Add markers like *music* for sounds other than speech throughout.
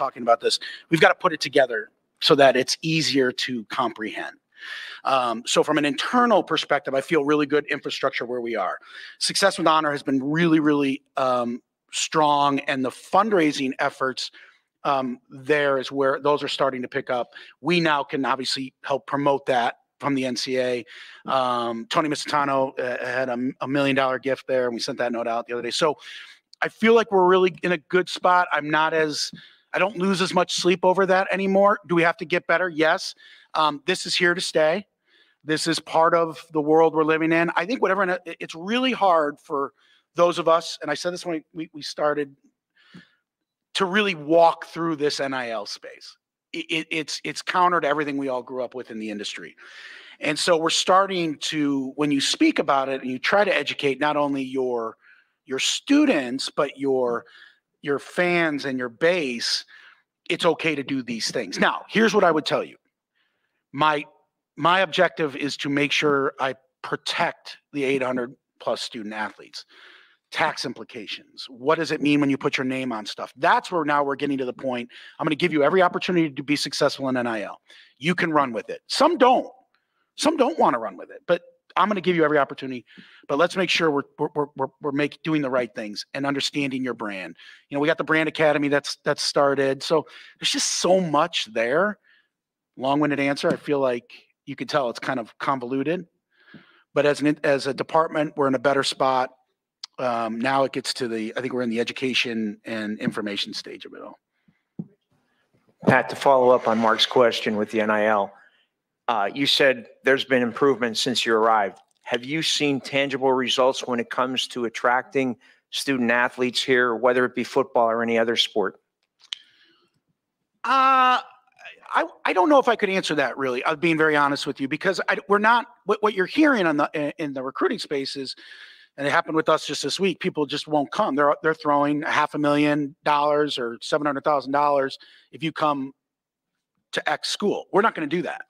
talking about this. We've got to put it together so that it's easier to comprehend. Um, so from an internal perspective, I feel really good infrastructure where we are. Success with Honor has been really, really um, strong, and the fundraising efforts um, there is where those are starting to pick up. We now can obviously help promote that from the NCA. Um, Tony Misitano uh, had a, a, million dollar gift there, and we sent that note out the other day. So I feel like we're really in a good spot. I'm not as I don't lose as much sleep over that anymore. Do we have to get better? Yes. Um, this is here to stay. This is part of the world we're living in. I think whatever, it's really hard for those of us, and I said this when we, we started, to really walk through this NIL space. It, it's it's counter to everything we all grew up with in the industry. And so we're starting to, when you speak about it and you try to educate not only your your students, but your your fans and your base, it's okay to do these things. Now, here's what I would tell you. My my objective is to make sure I protect the 800 plus student athletes. Tax implications. What does it mean when you put your name on stuff? That's where now we're getting to the point. I'm going to give you every opportunity to be successful in NIL. You can run with it. Some don't. Some don't want to run with it, but I'm going to give you every opportunity, but let's make sure we're we're we're we're making doing the right things and understanding your brand. You know, we got the brand academy that's that's started. So there's just so much there. Long-winded answer. I feel like you can tell it's kind of convoluted, but as an as a department, we're in a better spot. Um, now it gets to the. I think we're in the education and information stage of it all. Pat, to follow up on Mark's question with the NIL, uh, you said there's been improvement since you arrived. Have you seen tangible results when it comes to attracting student athletes here, whether it be football or any other sport? Uh, I, I don't know if I could answer that really. I'm being very honest with you because I, we're not what, what you're hearing on the in the recruiting spaces, and it happened with us just this week. People just won't come. They're they're throwing half a million dollars or seven hundred thousand dollars if you come to X school. We're not going to do that.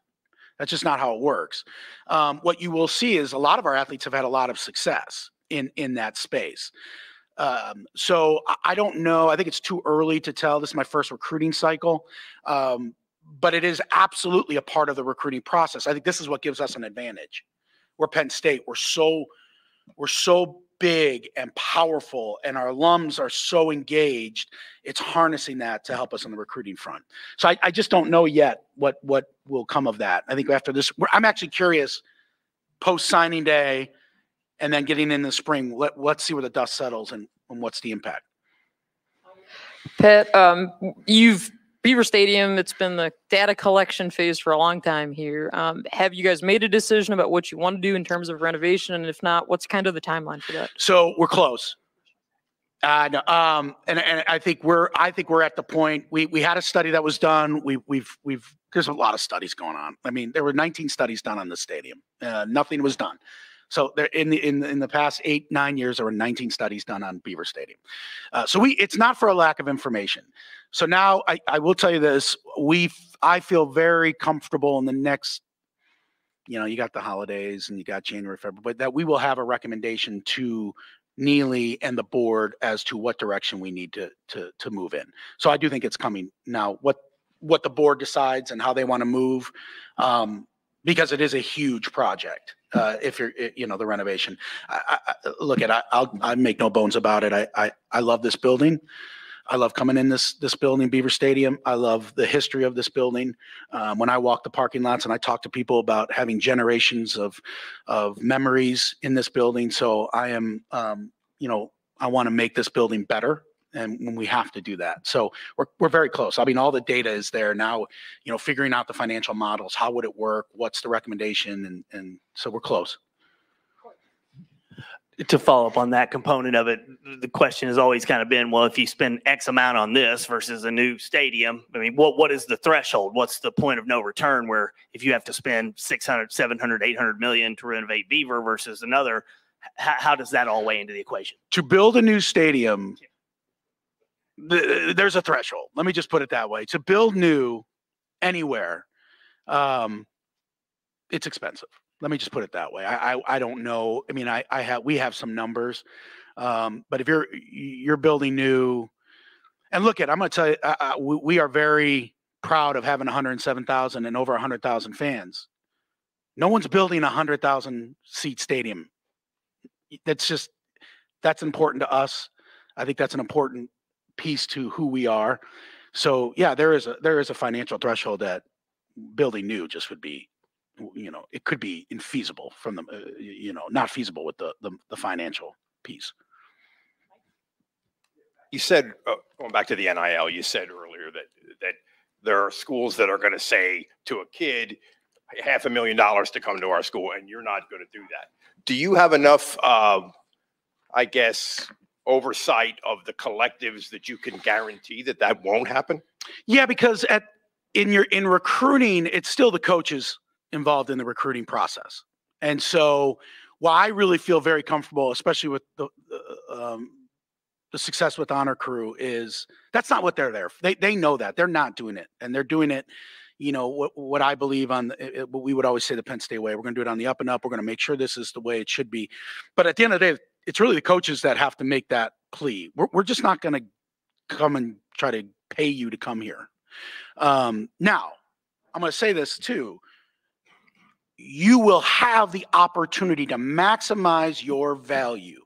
That's just not how it works. Um, what you will see is a lot of our athletes have had a lot of success in in that space. Um, so I don't know. I think it's too early to tell. This is my first recruiting cycle, um, but it is absolutely a part of the recruiting process. I think this is what gives us an advantage. We're Penn State. We're so we're so big and powerful and our alums are so engaged it's harnessing that to help us on the recruiting front. So i, I just don't know yet what what will come of that. I think after this i'm actually curious post signing day and then getting in the spring let, let's see where the dust settles and, and what's the impact. Pat um, you've Beaver Stadium, it's been the data collection phase for a long time here. Um, have you guys made a decision about what you want to do in terms of renovation? And if not, what's kind of the timeline for that? So we're close. Uh, no, um, and, and I think we're I think we're at the point we we had a study that was done. We we've we've there's a lot of studies going on. I mean, there were 19 studies done on the stadium. Uh, nothing was done. So there in the in in the past eight nine years, there were 19 studies done on Beaver Stadium. Uh, so we it's not for a lack of information. So now I, I will tell you this: we I feel very comfortable in the next. You know, you got the holidays and you got January, February, but that we will have a recommendation to Neeli and the board as to what direction we need to to to move in. So I do think it's coming now. What what the board decides and how they want to move, um, because it is a huge project. Uh, if you're, you know, the renovation. I, I, look at, I, I'll, I make no bones about it. I, I, I love this building. I love coming in this this building, Beaver Stadium. I love the history of this building. Um, when I walk the parking lots and I talk to people about having generations of of memories in this building, so I am, um, you know, I want to make this building better, and when we have to do that, so we're we're very close. I mean, all the data is there now. You know, figuring out the financial models, how would it work, what's the recommendation, and and so we're close to follow up on that component of it, the question has always kind of been, well, if you spend X amount on this versus a new stadium, I mean, what what is the threshold? What's the point of no return where if you have to spend 600, 700, 800 million to renovate Beaver versus another, how, how does that all weigh into the equation? To build a new stadium, the, there's a threshold. Let me just put it that way. To build new anywhere, um, it's expensive. Let me just put it that way. I I, I don't know. I mean, I I have we have some numbers, um, but if you're you're building new, And look at, I'm going to tell you, uh, uh, we, we are very proud of having 107,000 and over 100,000 fans. No one's building a 100,000 seat stadium. That's just, that's important to us. I think that's an important piece to who we are. So yeah, there is a, there is a financial threshold that building new just would be, you know, it could be infeasible from the, uh, you know, not feasible with the, the, the financial piece. you said uh, going back to the NIL, you said earlier that that there are schools that are going to say to a kid, half a million dollars to come to our school, and you're not going to do that. Do you have enough, uh, I guess, oversight of the collectives that you can guarantee that that won't happen? Yeah, because at in your in recruiting, it's still the coaches involved in the recruiting process, and so while I really feel very comfortable, especially with the um, the success with Honor Crew, is that's not what they're there. They they know that they're not doing it, and they're doing it. You know what what I believe on the, what we would always say the Penn State way. We're going to do it on the up and up. We're going to make sure this is the way it should be. But at the end of the day, it's really the coaches that have to make that plea. We're we're just not going to come and try to pay you to come here. Um, now, I'm going to say this too. You will have the opportunity to maximize your value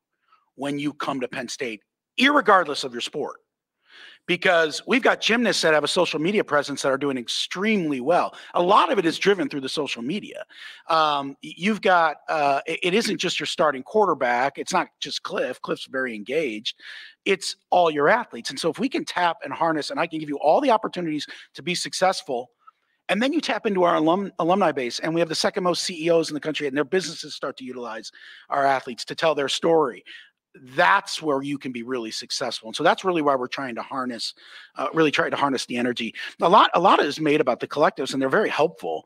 when you come to Penn State, irregardless of your sport. Because we've got gymnasts that have a social media presence that are doing extremely well. A lot of it is driven through the social media. Um, you've got, uh, it isn't just your starting quarterback. It's not just Cliff. Cliff's very engaged. It's all your athletes. And so if we can tap and harness, and I can give you all the opportunities to be successful, and then you tap into our alum, alumni base, and we have the second most CEOs in the country, and their businesses start to utilize our athletes to tell their story. That's where you can be really successful, and so that's really why we're trying to harness, uh, really trying to harness the energy. A lot, a lot is made about the collectives, and they're very helpful,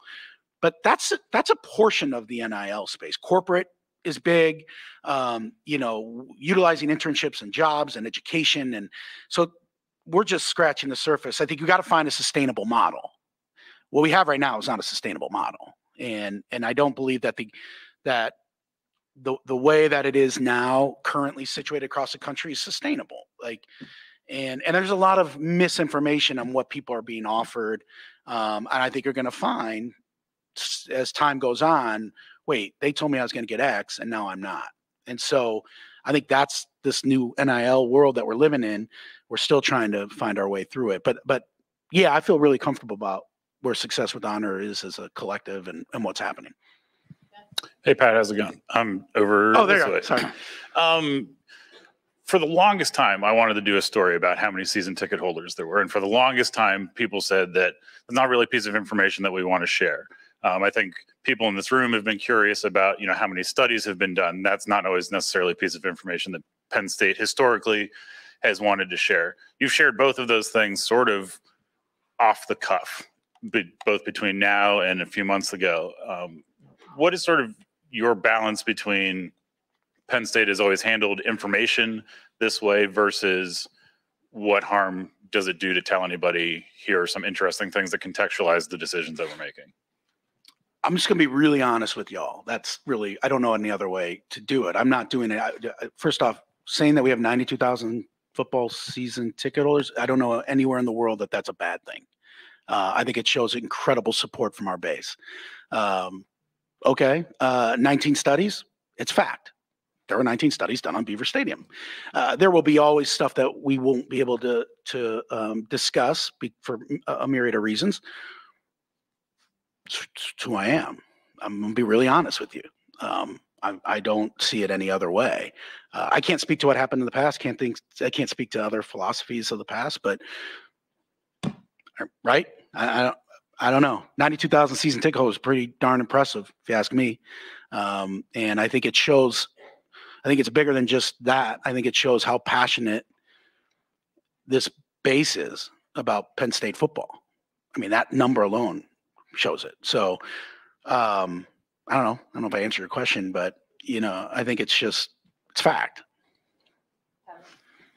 but that's a- that's a portion of the NIL space. Corporate is big, um, you know, utilizing internships and jobs and education, and so we're just scratching the surface. I think you got to find a sustainable model what we have right now is not a sustainable model and and i don't believe that the that the the way that it is now currently situated across the country is sustainable like and and there's a lot of misinformation on what people are being offered um, and i think you're going to find as time goes on wait they told me i was going to get x and now i'm not and so i think that's this new nil world that we're living in we're still trying to find our way through it but but yeah i feel really comfortable about where success with honor is as a collective and, and what's happening. Hey Pat, how's it going? I'm over. Oh, there you go. Sorry. *clears throat* Um, for the longest time, I wanted to do a story about how many season ticket holders there were, and for the longest time, people said that it's not really a piece of information that we want to share. Um, I think people in this room have been curious about, you know, how many studies have been done. That's not always necessarily a piece of information that Penn State historically has wanted to share. You've shared both of those things sort of off the cuff, both between now and a few months ago. Um, what is sort of your balance between Penn State has always handled information this way versus what harm does it do to tell anybody here are some interesting things that contextualize the decisions that we're making? I'm just going to be really honest with y'all. That's really, I don't know any other way to do it. I'm not doing it. I, first off, saying that we have 92,000 football season ticket holders, I don't know anywhere in the world that that's a bad thing. Uh, I think it shows incredible support from our base. Um, okay, uh, 19 studies, it's fact. There are 19 studies done on Beaver Stadium. Uh, there will be always stuff that we won't be able to to um, discuss for a myriad of reasons. It's, it's who I am. I'm gonna be really honest with you. Um, I, I don't see it any other way. Uh, I can't speak to what happened in the past. Can't think. I can't speak to other philosophies of the past. But right, I, I don't. I don't know. Ninety-two thousand season ticket holders is pretty darn impressive, if you ask me. Um, and I think it shows. I think it's bigger than just that. I think it shows how passionate this base is about Penn State football. I mean, that number alone shows it. So, um, I don't know. I don't know if I answered your question, but you know, I think it's just it's fact.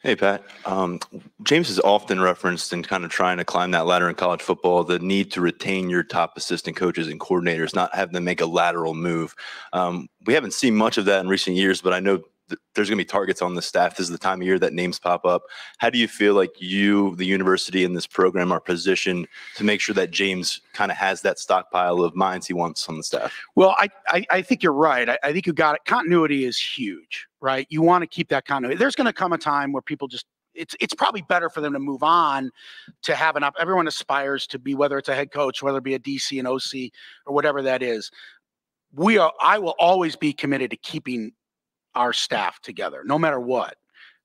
Hey, Pat. Um, James has often referenced in kind of trying to climb that ladder in college football the need to retain your top assistant coaches and coordinators, not have them make a lateral move. Um, we haven't seen much of that in recent years, but I know th- there's going to be targets on the staff. This is the time of year that names pop up. How do you feel like you, the university, and this program are positioned to make sure that James kind of has that stockpile of minds he wants on the staff? Well, I, I, I think you're right. I, I think you got it. Continuity is huge, right? You want to keep that continuity. There's going to come a time where people just it's it's probably better for them to move on to have up. Everyone aspires to be whether it's a head coach, whether it be a DC, an OC, or whatever that is. We are. I will always be committed to keeping our staff together, no matter what.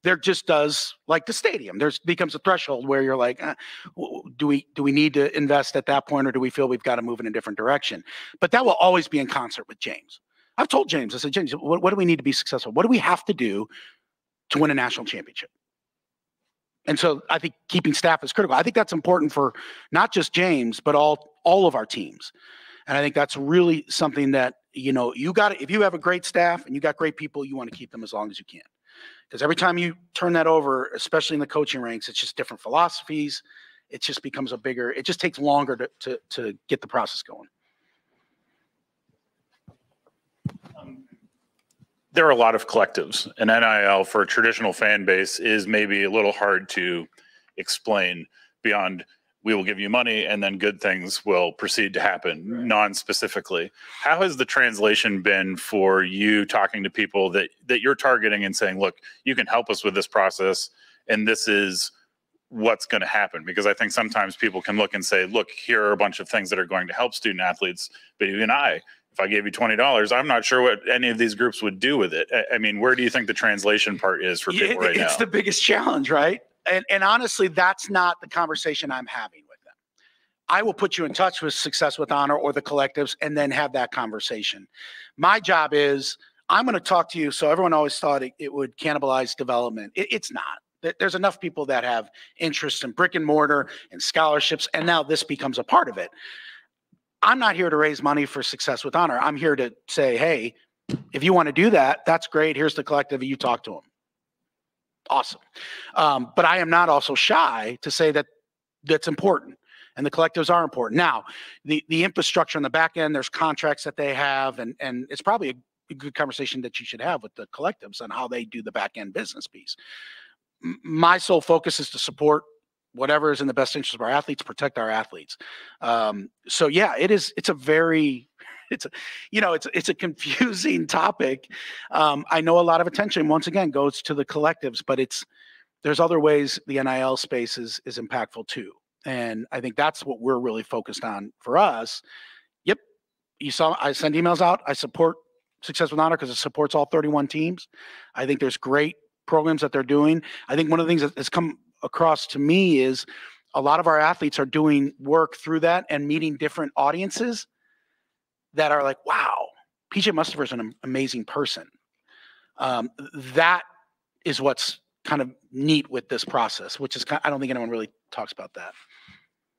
There just does like the stadium. There's becomes a threshold where you're like, uh, w- do we do we need to invest at that point, or do we feel we've got to move in a different direction? But that will always be in concert with James. I've told James, I said, James, what, what do we need to be successful? What do we have to do to win a national championship? And so I think keeping staff is critical. I think that's important for not just James, but all all of our teams. And I think that's really something that, you know, you got if you have a great staff and you got great people, you want to keep them as long as you can. Because every time you turn that over, especially in the coaching ranks, it's just different philosophies. It just becomes a bigger, it just takes longer to to, to get the process going. Um, there are a lot of collectives and nil for a traditional fan base is maybe a little hard to explain beyond we will give you money and then good things will proceed to happen non-specifically how has the translation been for you talking to people that that you're targeting and saying look you can help us with this process and this is what's going to happen because i think sometimes people can look and say look here are a bunch of things that are going to help student athletes but even i if I gave you twenty dollars, I'm not sure what any of these groups would do with it. I, mean, where do you think the translation part is for Yeah, people right now? it's the biggest challenge, right? And and honestly, that's not the conversation I'm having with them. I will put you in touch with Success with Honor or the collectives and then have that conversation. My job is I'm going to talk to you. So everyone always thought it, it would cannibalize development. It, it's not. There's enough people that have interest in brick and mortar and scholarships, and now this becomes a part of it. I'm not here to raise money for Success with Honor. I'm here to say, hey, if you want to do that, that's great. Here's the collective. You talk to them. Awesome. Um, but I am not also shy to say that that's important and the collectives are important. Now, the, the infrastructure on the back end, there's contracts that they have, and, and it's probably a, good conversation that you should have with the collectives on how they do the back end business piece. My sole focus is to support whatever is in the best interest of our athletes, protect our athletes. Um, so yeah, it is. It's a very, it's a, you know, it's it's a confusing topic. Um, I know a lot of attention once again goes to the collectives, but it's there's other ways the NIL space is is impactful too, and I think that's what we're really focused on for us. Yep, you saw I send emails out. I support Success with Honor because it supports all 31 teams. I think there's great programs that they're doing. I think one of the things that has come across to me is a lot of our athletes are doing work through that and meeting different audiences that are like, wow, PJ Mustipher is an amazing person. Um, that is what's kind of neat with this process, which is kind I don't think anyone really talks about that.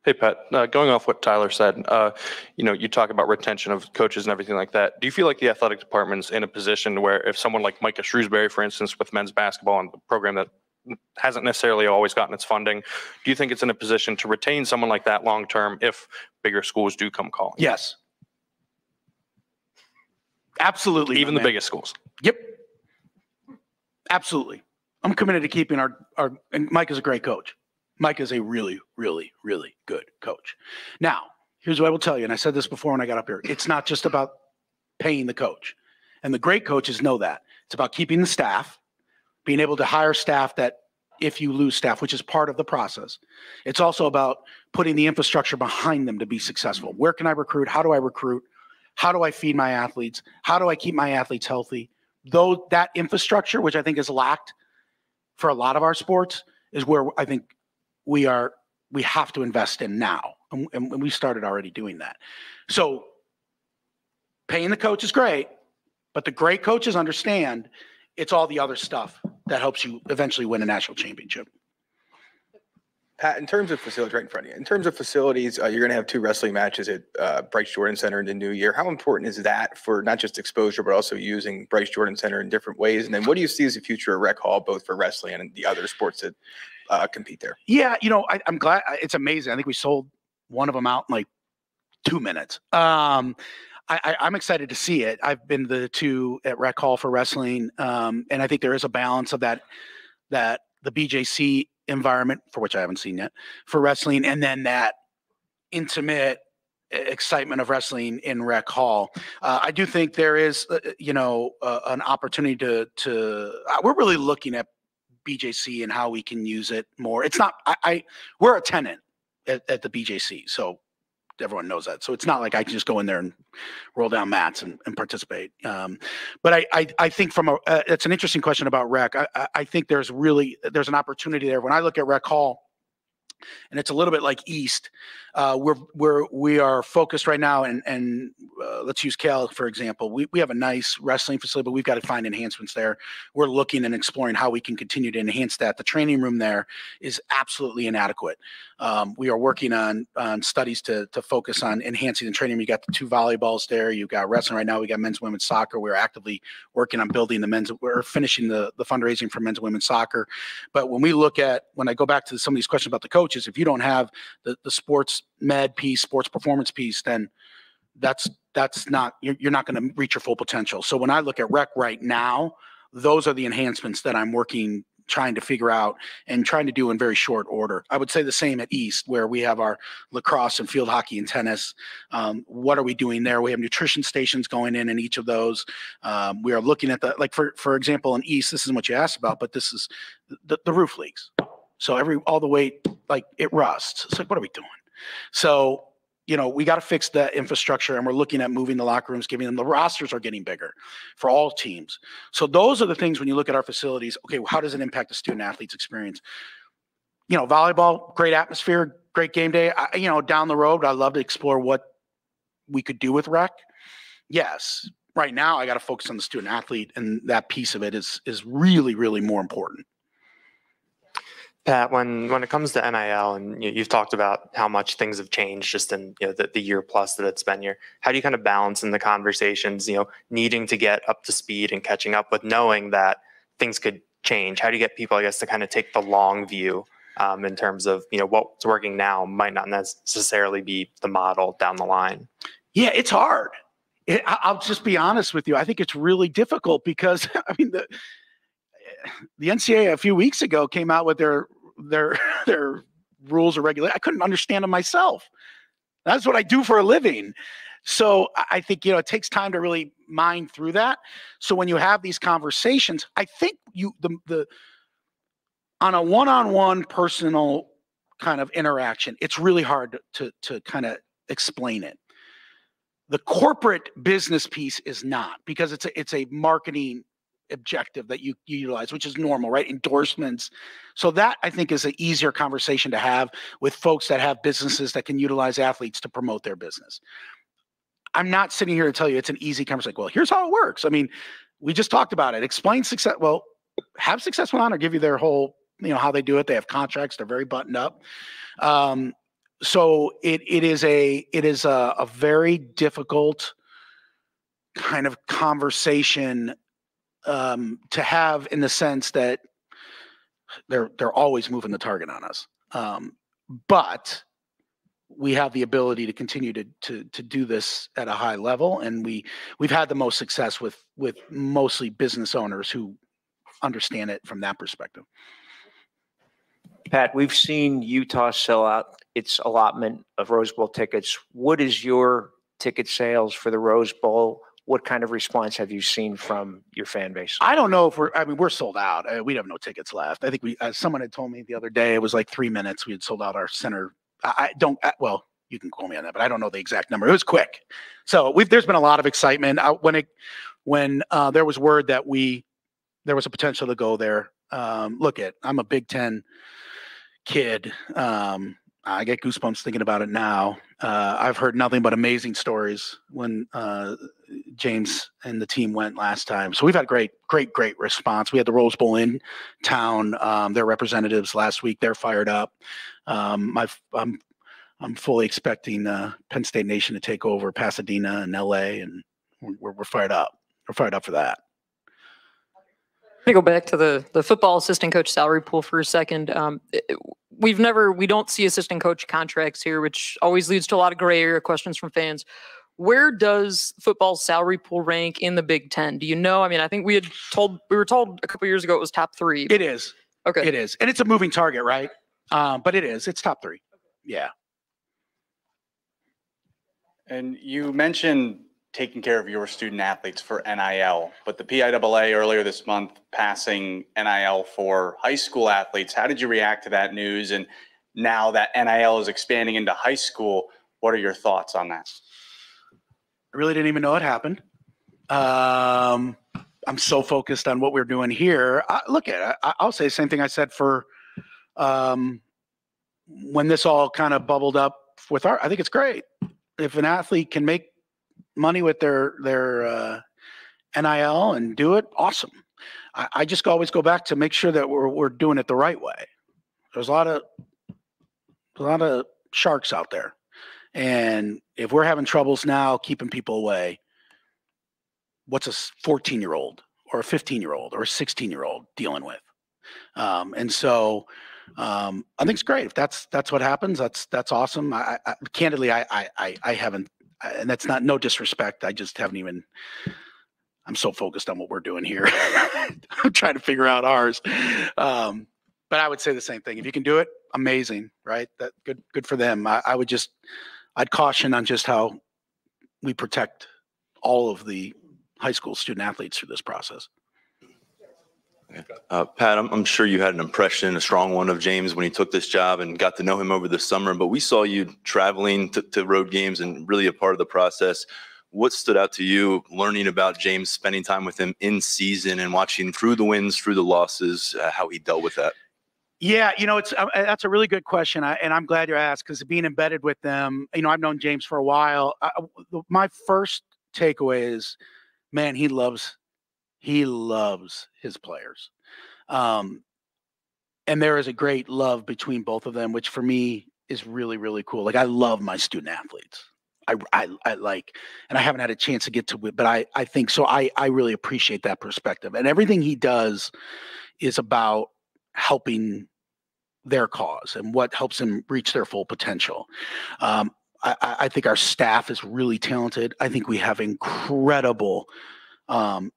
Hey, Pat, uh, going off what Tyler said, uh, you know, you talk about retention of coaches and everything like that. Do you feel like the athletic department's in a position where if someone like Micah Shrewsberry, for instance, with men's basketball and the program that hasn't necessarily always gotten its funding, do you think it's in a position to retain someone like that long term if bigger schools do come calling? Yes. Absolutely. Even the man. biggest schools. Yep. Absolutely. I'm committed to keeping our, our, and Mike is a great coach. Mike is a really, really, really good coach. Now, here's what I will tell you, and I said this before when I got up here. It's not just about paying the coach. And the great coaches know that. It's about keeping the staff, being able to hire staff that if you lose staff, which is part of the process. It's also about putting the infrastructure behind them to be successful. Where can I recruit? How do I recruit? How do I feed my athletes? How do I keep my athletes healthy? Though that infrastructure, which I think is lacked for a lot of our sports, is where I think we are we have to invest in now. And, and we started already doing that. So paying the coach is great, but the great coaches understand it's all the other stuff that helps you eventually win a national championship. Pat, in terms of facilities, right in front of you, in terms of facilities, uh, you're going to have two wrestling matches at uh, Bryce Jordan Center in the new year. How important is that for not just exposure, but also using Bryce Jordan Center in different ways? And then what do you see as the future of Rec Hall, both for wrestling and the other sports that uh, compete there? Yeah, you know, I, I'm glad. It's amazing. I think we sold one of them out in like two minutes. Um, I, I'm excited to see it. I've been the two at Rec Hall for wrestling, um, and I think there is a balance of that that the BJC environment, for which I haven't seen yet, for wrestling, and then that intimate excitement of wrestling in Rec Hall. Uh, I do think there is, uh, you know, uh, an opportunity to to. Uh, we're really looking at BJC and how we can use it more. It's not. I, I we're a tenant at, at the BJC, so everyone knows that. So it's not like I can just go in there and roll down mats and, and participate. Um, but I, I, I think from a, uh, it's an interesting question about rec. I, I, I think there's really, there's an opportunity there. When I look at rec hall, and it's a little bit like East. Uh, we're we're we are focused right now, and and uh, let's use Cal for example. We we have a nice wrestling facility, but we've got to find enhancements there. We're looking and exploring how we can continue to enhance that. The training room there is absolutely inadequate. Um, we are working on on studies to to focus on enhancing the training. You got the two volleyballs there. You've got wrestling right now. We got men's, women's soccer. We're actively working on building the men's. We're finishing the the fundraising for men's and women's soccer. But when we look at when I go back to some of these questions about the coaches, if you don't have the the sports med piece, sports performance piece, then that's that's not you're, you're not going to reach your full potential. So when I look at rec right now, those are the enhancements that I'm working trying to figure out and trying to do in very short order. I would say the same at East, where we have our lacrosse and field hockey and tennis. Um, what are we doing there? We have nutrition stations going in in each of those. Um, we are looking at the like for for example in East. This isn't what you asked about, but this is the, the roof leaks. So every all the way like it rusts. It's like what are we doing? So you know, we got to fix that infrastructure and we're looking at moving the locker rooms, giving them the rosters are getting bigger for all teams. So those are the things when you look at our facilities, okay, how does it impact the student athlete's experience? You know, volleyball, great atmosphere, great game day. I, you know, down the road, I'd love to explore what we could do with rec. Yes. Right now, I got to focus on the student athlete, and that piece of it is is really, really more important. Pat, when when it comes to NIL, and you, you've talked about how much things have changed just in you know the, the year plus that it's been here. How do you kind of balance in the conversations, you know, needing to get up to speed and catching up with knowing that things could change? How do you get people, I guess, to kind of take the long view um, in terms of you know what's working now might not necessarily be the model down the line? Yeah, it's hard. It, I'll just be honest with you. I think it's really difficult because *laughs* I mean the the NCAA a few weeks ago came out with their their *laughs* their rules or regulations. I couldn't understand them myself. That's what I do for a living. So I- think you know it takes time to really mine through that. So when you have these conversations, I think you the the on a one-on-one personal kind of interaction, it's really hard to to, to kind of explain it. The corporate business piece is not because it's a it's a marketing objective that you, you utilize, which is normal, right? Endorsements. So that I think is an easier conversation to have with folks that have businesses that can utilize athletes to promote their business. I'm not sitting here to tell you it's an easy conversation. Like, Well, here's how it works. I mean, we just talked about it. Explain success. Well, have successful honor give you their whole, you know, how they do it. They have contracts. They're very buttoned up. Um, so it it is a it is a, a very difficult kind of conversation um, to have in the sense that they're they're always moving the target on us. Um, but we have the ability to continue to to to do this at a high level, and we we've had the most success with with mostly business owners who understand it from that perspective. Pat, we've seen Utah sell out its allotment of Rose Bowl tickets. What is your ticket sales for the Rose Bowl? What kind of response have you seen from your fan base? I don't know if we're. I mean, we're sold out. Uh, we have no tickets left. I think we. Uh, someone had told me the other day it was like three minutes. We had sold out our center. I, I don't. Uh, well, you can call me on that, but I don't know the exact number. It was quick. So we've. There's been a lot of excitement uh, when it when uh, there was word that we there was a potential to go there. Um, look at. I'm a Big Ten kid. Um, I get goosebumps thinking about it now. Uh, I've heard nothing but amazing stories when uh, James and the team went last time. So we've had great, great, great response. We had the Rose Bowl in town. Um, their representatives last week. They're fired up. Um, my, I'm, I'm fully expecting uh, Penn State Nation to take over Pasadena and LA, and we're, we're fired up. We're fired up for that. Let me go back to the the football assistant coach salary pool for a second. Um, it- we've never we don't see assistant coach contracts here, which always leads to a lot of gray area questions from fans. where does football salary pool rank in the Big Ten? Do you know? I mean, I think we had told we were told a couple years ago it was top three. It is. okay. It is. And it's a moving target, right? Um, but it is. It's top three. Yeah. And you mentioned taking care of your student athletes for NIL, but the PIAA earlier this month passing NIL for high school athletes. How did you react to that news? And now that NIL is expanding into high school, what are your thoughts on that? I really didn't even know it happened. Um, I'm so focused on what we're doing here. I, look at. I, I'll say the same thing I said for um, when this all kind of bubbled up with our. I think it's great if an athlete can make money with their their uh, NIL and do it. Awesome. I, I just always go back to make sure that we're we're doing it the right way. There's a lot of a lot of sharks out there. And if we're having troubles now keeping people away, what's a 14 year old or a 15 year old or a 16 year old dealing with? Um, and so um, I think it's great. If that's that's what happens, that's that's awesome. I, I candidly, I, I I I haven't, and that's not no disrespect. I just haven't even. I'm so focused on what we're doing here. *laughs* I'm trying to figure out ours. Um, but I would say the same thing. If you can do it, amazing, right? That good good for them. I, I would just I'd caution on just how we protect all of the high school student athletes through this process. Uh, Pat, I'm, I'm sure you had an impression, a strong one of James when he took this job and got to know him over the summer, but we saw you traveling to, to road games and really a part of the process. What stood out to you learning about James, spending time with him in season and watching through the wins, through the losses, uh, how he dealt with that? Yeah, you know, it's uh, that's a really good question, I, and I'm glad you asked because being embedded with them, you know, I've known James for a while. I, my first takeaway is, man, he loves, he loves his players, um, and there is a great love between both of them, which for me is really really cool. Like I love my student athletes. I, I, I like, and I haven't had a chance to get to it, but I, I think so. I, I really appreciate that perspective, and everything he does is about helping their cause and what helps them reach their full potential. Um, I, I, think our staff is really talented. I think we have incredible um,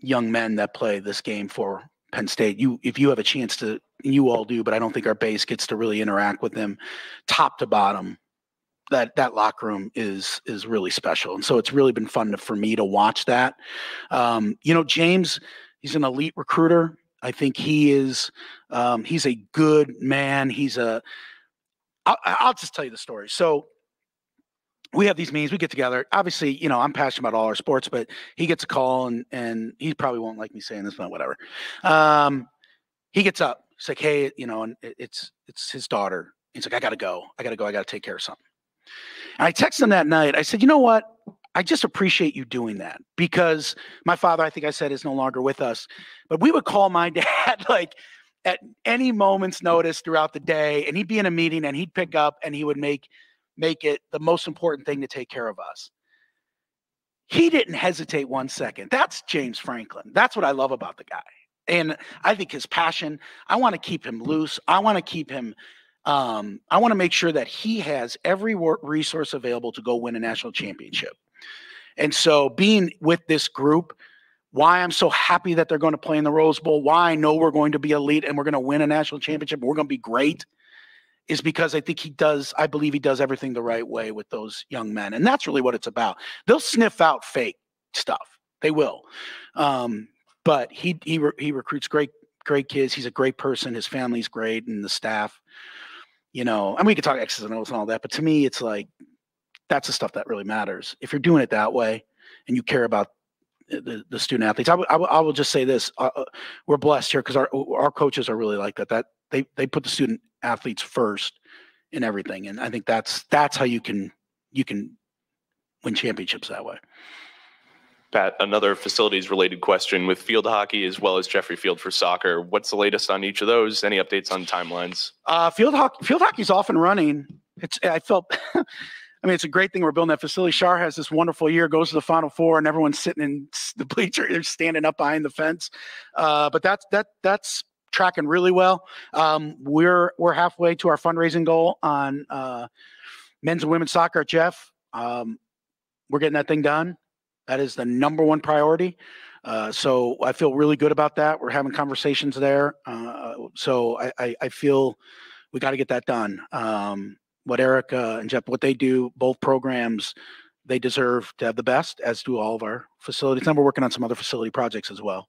young men that play this game for Penn State. You, if you have a chance to, you all do, but I don't think our base gets to really interact with them, top to bottom. That that locker room is is really special, and so it's really been fun to, for me to watch that. Um, you know, James, he's an elite recruiter. I think he is. Um, he's a good man. He's a. I'll, I'll just tell you the story. So we have these meetings. We get together. Obviously, you know, I'm passionate about all our sports, but he gets a call, and and he probably won't like me saying this, but whatever. Um, he gets up. He's like, hey, you know, and it's it's his daughter. He's like, I gotta go. I gotta go. I gotta take care of something. And I texted him that night. I said, you know what? I just appreciate you doing that because my father, I think I said, is no longer with us. But we would call my *laughs* dad like at any moment's notice throughout the day, and he'd be in a meeting and he'd pick up and he would make make it the most important thing to take care of us. He didn't hesitate one second. That's James Franklin. That's what I love about the guy. And I think his passion, I want to keep him loose. I want to keep him um, I want to make sure that he has every resource available to go win a national championship. And so being with this group, why I'm so happy that they're going to play in the Rose Bowl, why I know we're going to be elite and we're going to win a national championship, we're going to be great, is because I think he does, I believe he does everything the right way with those young men. And that's really what it's about. They'll sniff out fake stuff. They will. Um, but he he he recruits great great kids. He's a great person. His family's great and the staff. You know, and we could talk X's and O's and all that, but to me, it's like that's the stuff that really matters. If you're doing it that way and you care about the, the student athletes, I, w- I, w- I will just say this: uh, uh we're blessed here because our our coaches are really like that. That they they put the student athletes first in everything, and I think that's that's how you can you can win championships that way. Pat, another facilities related question with field hockey as well as Jeffrey Field for soccer. What's the latest on each of those? Any updates on timelines? Uh, field hockey, field hockey's off and running. It's I felt *laughs* I mean, it's a great thing we're building that facility. Char has this wonderful year, goes to the Final Four, and everyone's sitting in the *laughs* bleacher, they're standing up behind the fence. Uh, but that's that that's tracking really well. Um, we're we're halfway to our fundraising goal on uh, men's and women's soccer. Jeff, um, we're getting that thing done. That is the number one priority. Uh, so I feel really good about that. We're having conversations there. Uh, so I, I, I feel we got to get that done. Um, what Eric uh, and Jeff, what they do, both programs, they deserve to have the best, as do all of our facilities. And we're working on some other facility projects as well.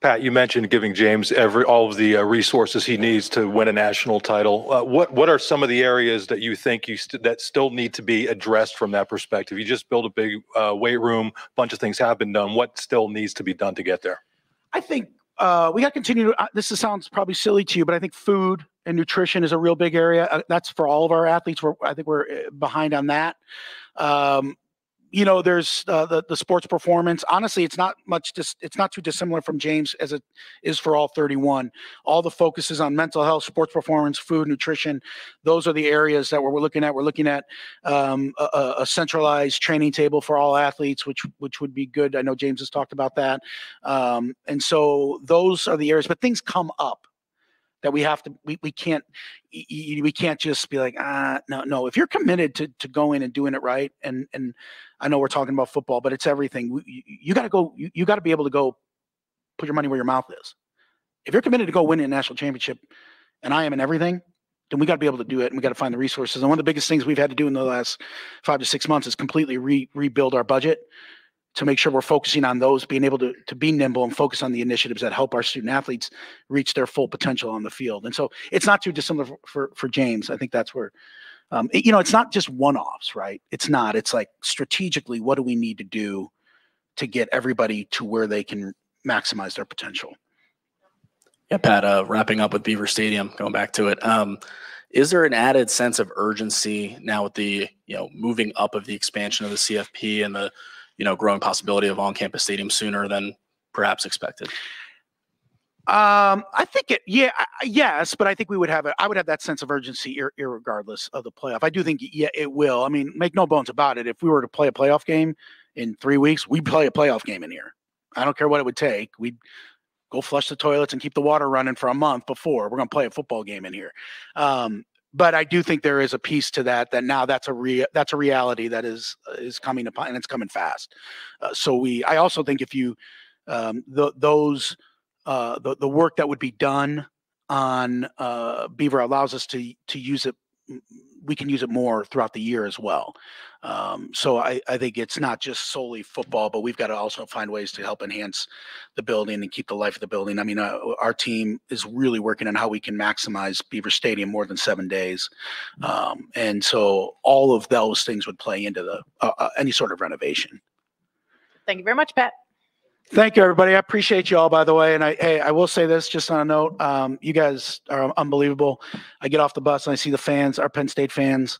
Pat, you mentioned giving James every, all of the uh, resources he needs to win a national title. Uh, what, what are some of the areas that you think you, st- that still need to be addressed from that perspective? You just built a big uh, weight room, A bunch of things have been done. What still needs to be done to get there? I think uh, we got to continue. To, uh, this sounds probably silly to you, but I think food and nutrition is a real big area. Uh, that's for all of our athletes. We're, I think we're behind on that. Um, you know, there's uh, the the sports performance. Honestly, it's not much. Dis, it's not too dissimilar from James as it is for all 31. All the focus is on mental health, sports performance, food, nutrition. Those are the areas that we're looking at. We're looking at um, a, a, centralized training table for all athletes, which which would be good. I know James has talked about that. Um, and so those are the areas. But things come up that we have to we, we can't we can't just be like ah no no. If you're committed to to going and doing it right and and I know we're talking about football but it's everything. You, you got to go you, you got to be able to go put your money where your mouth is. If you're committed to go win a national championship and I am in everything then we got to be able to do it and we got to find the resources. And one of the biggest things we've had to do in the last five to six months is completely re- rebuild our budget to make sure we're focusing on those, being able to, to be nimble and focus on the initiatives that help our student athletes reach their full potential on the field. And so it's not too dissimilar for, for, for James. I think that's where, um, it- you know, it's not just one-offs, right? It's not, it's like strategically, what do we need to do to get everybody to where they can maximize their potential? Yeah, Pat, uh, wrapping up with Beaver Stadium, going back to it. Um, is there an added sense of urgency now with the, you know, moving up of the expansion of the CFP and the, you know, growing possibility of on-campus stadium sooner than perhaps expected? Um, I think it, yeah, yes, but I think we would have it. I would have that sense of urgency, ir- irregardless of the playoff. I do think, yeah, it will. I mean, make no bones about it. If we were to play a playoff game in three weeks, we'd play a playoff game in here. I don't care what it would take. We'd go flush the toilets and keep the water running for a month before we're going to play a football game in here. Um, but I do think there is a piece to that that now that's a real that's a reality that is is coming upon and it's coming fast. Uh, so we I also think if you um, the, those uh, the the work that would be done on uh, Beaver allows us to to use it. We can use it more throughout the year as well. Um, so I, I think it's not just solely football, but we've got to also find ways to help enhance the building and keep the life of the building. I mean, uh, our team is really working on how we can maximize Beaver Stadium more than seven days, um, and so all of those things would play into the uh, uh, any sort of renovation. Thank you very much, Pat. Thank you, everybody. I appreciate you all, by the way. And I, hey, I will say this just on a note. Um, you guys are unbelievable. I get off the bus and I see the fans, our Penn State fans.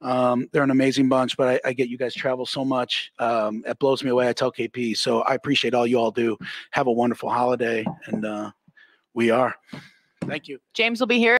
Um, they're an amazing bunch, but I, I get you guys travel so much. Um, it blows me away. I tell KP. So I appreciate all you all do. Have a wonderful holiday. And uh, we are. Thank you. James will be here.